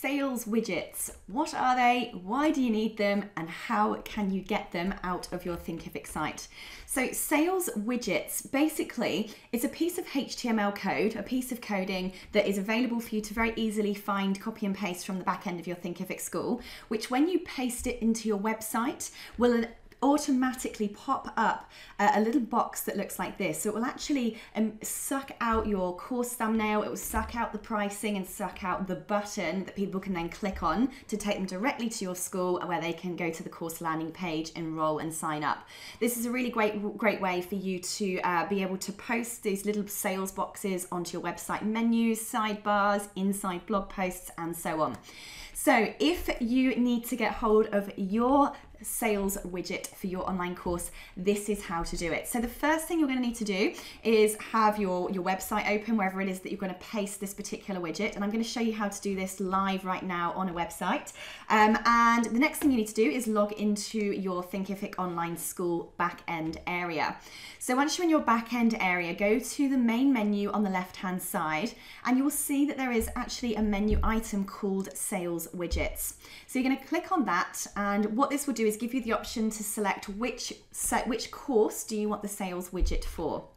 sales widgets. What are they? Why do you need them? And how can you get them out of your Thinkific site? So, sales widgets basically is a piece of HTML code, a piece of coding that is available for you to very easily find, copy and paste from the back end of your Thinkific school, which when you paste it into your website will automatically pop up a, a, little box that looks like this. So it will actually um, suck out your course thumbnail, it will suck out the pricing and suck out the button that people can then click on to take them directly to your school where they can go to the course landing page, enroll and sign up. This is a really great, great way for you to uh, be able to post these little sales boxes onto your website menus, sidebars, inside blog posts and so on. So if you need to get hold of your sales widget for your online course, this is how to do it. So the first thing you're going to need to do is have your, your website open, wherever it is that you're going to paste this particular widget. And I'm going to show you how to do this live right now on a website. Um, and the next thing you need to do is log into your Thinkific Online School backend area. So once you're in your backend area, go to the main menu on the left-hand side, and you will see that there is actually a menu item called Sales Widgets. So you're going to click on that, and what this will do is give you the option to select which which course do you want the sales widget for.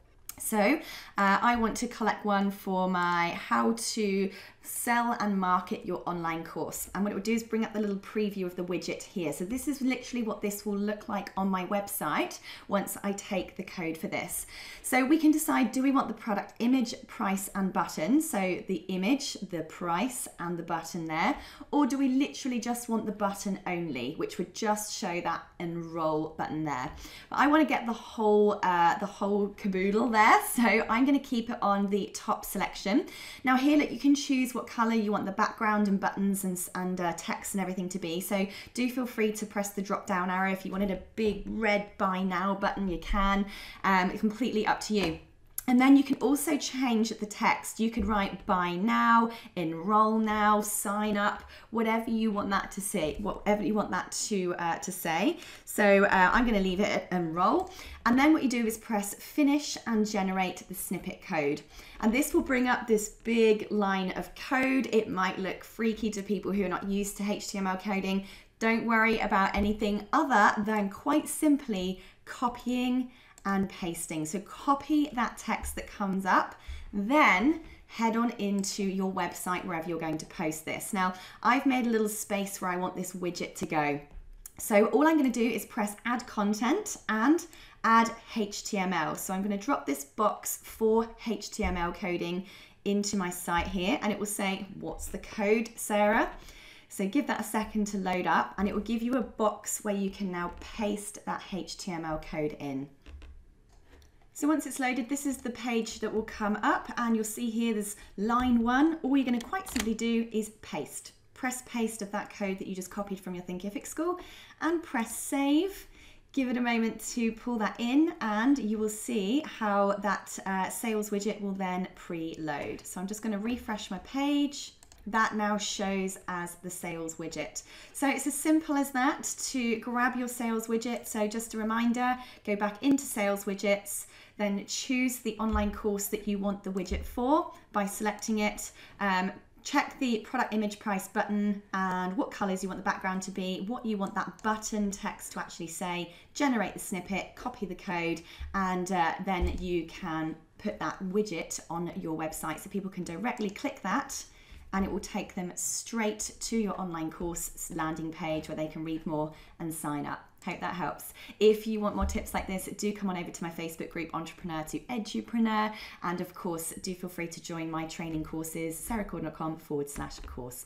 So uh, I want to collect one for my how to sell and market your online course. And what it will do is bring up the little preview of the widget here. So this is literally what this will look like on my website once I take the code for this. So we can decide, do we want the product image, price and button? So the image, the price and the button there, or do we literally just want the button only, which would just show that enroll button there. But I want to get the whole, uh, the whole caboodle there. So I'm going to keep it on the top selection. Now here, look, you can choose choose what color you want the background and buttons and, and uh, text and everything to be. So do feel free to press the drop down arrow. If you wanted a big red buy now button, you can. Um, completely up to you. And then you can also change the text. You could write buy now, enroll now, sign up, whatever you want that to say, whatever you want that to uh, to say. So uh, I'm going to leave it at enroll. And then what you do is press finish and generate the snippet code. And this will bring up this big line of code. It might look freaky to people who are not used to HTML coding. Don't worry about anything other than quite simply copying and pasting. So copy that text that comes up, then head on into your website wherever you're going to post this. Now, I've made a little space where I want this widget to go. So all I'm going to do is press add content and add HTML. So I'm going to drop this box for HTML coding into my site here and it will say, what's the code, Sarah? So give that a second to load up and it will give you a box where you can now paste that HTML code in. So once it's loaded, this is the page that will come up and you'll see here there's line one. All you're going to quite simply do is paste. Press paste of that code that you just copied from your Thinkific school and press save. Give it a moment to pull that in and you will see how that uh, sales widget will then preload. So I'm just going to refresh my page that now shows as the sales widget. So it's as simple as that to grab your sales widget. So just a reminder, go back into sales widgets, then choose the online course that you want the widget for by selecting it. Um, check the product image price button and what colors you want the background to be, what you want that button text to actually say, generate the snippet, copy the code, and uh, then you can put that widget on your website so people can directly click that and it will take them straight to your online course landing page where they can read more and sign up. Hope that helps. If you want more tips like this, do come on over to my Facebook group, Entrepreneur to Edupreneur. And of course, do feel free to join my training courses, sarahcordiner.com forward slash course.